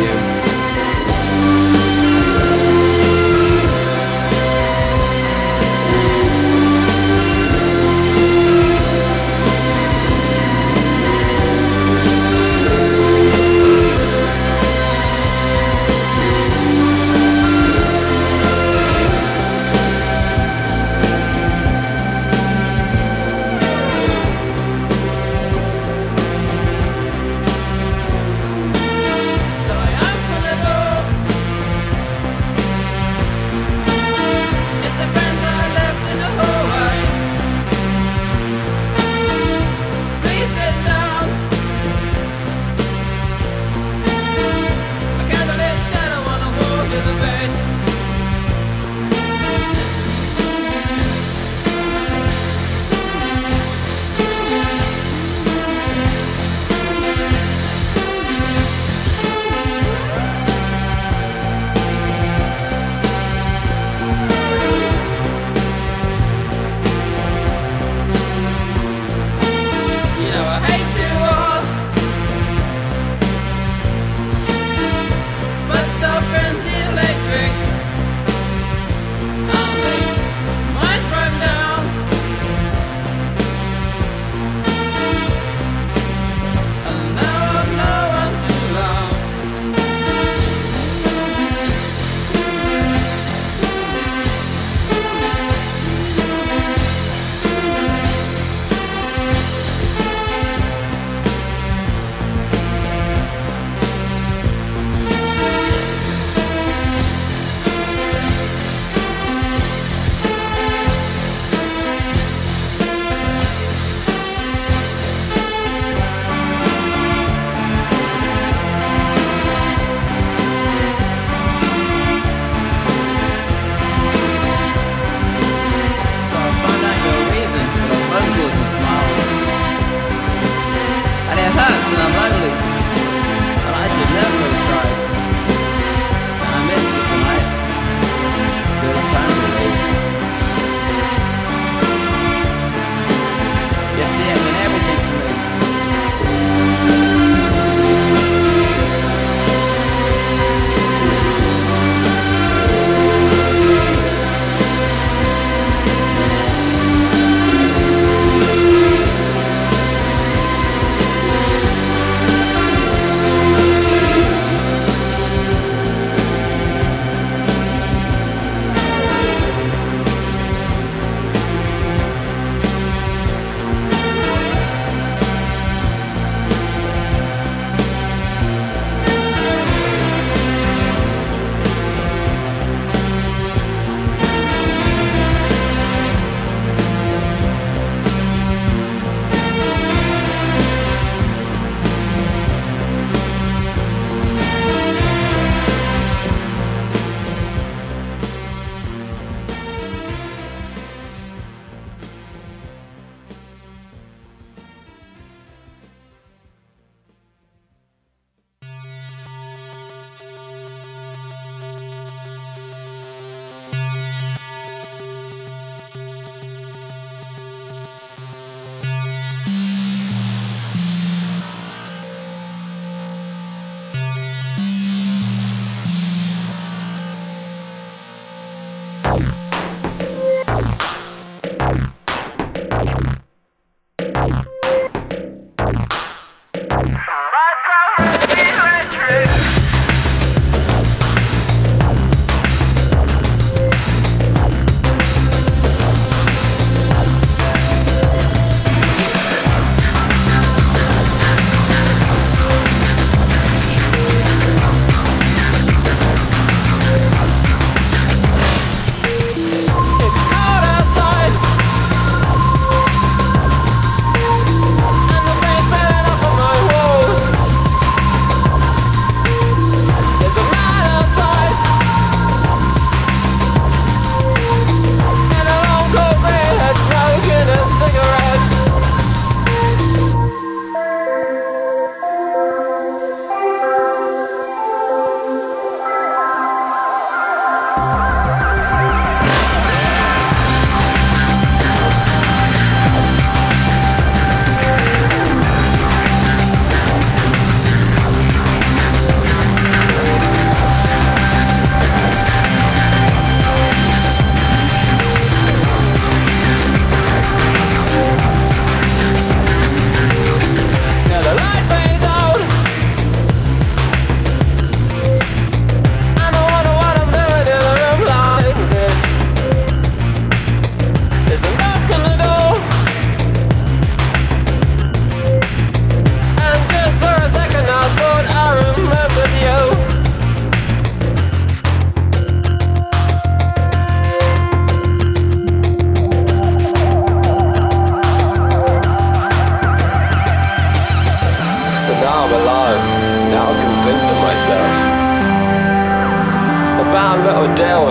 you.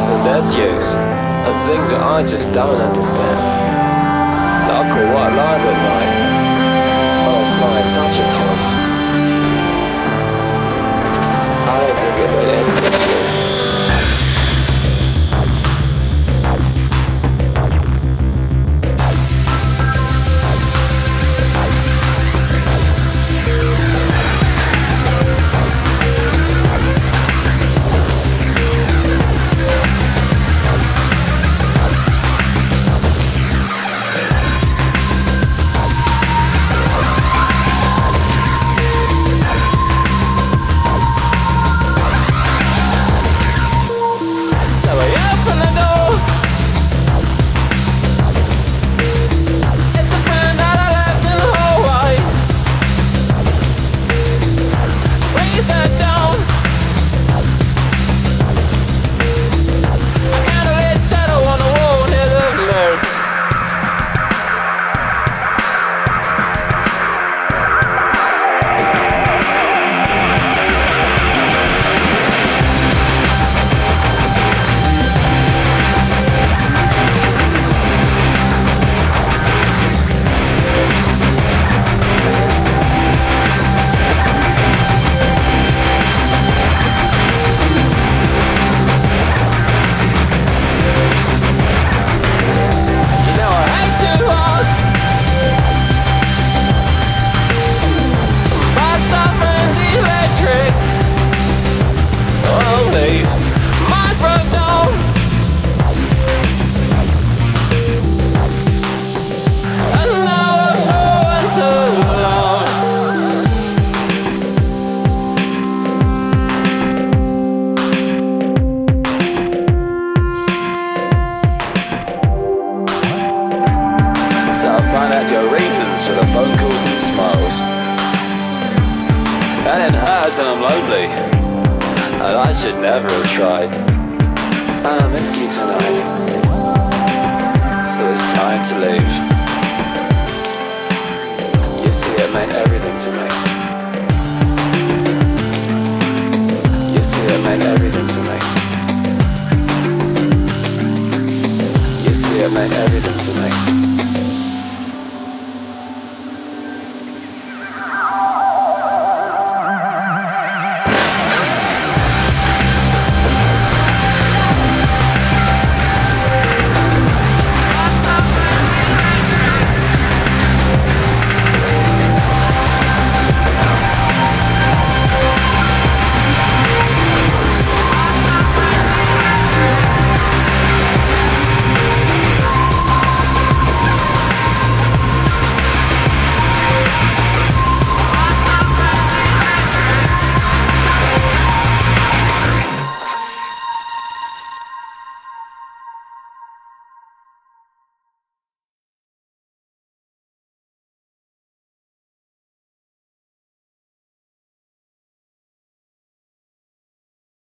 source and that's use, and things that I just don't understand. Like a white light at night, oh, on a slight touch your toes. I don't think it would end. Out your reasons for the phone calls and smiles. And it hurts and I'm lonely. And I should never have tried. And I missed you tonight. So it's time to leave. You see, it meant everything to me. You see, it meant everything to me. You see, it meant everything.